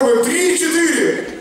Три, четыре.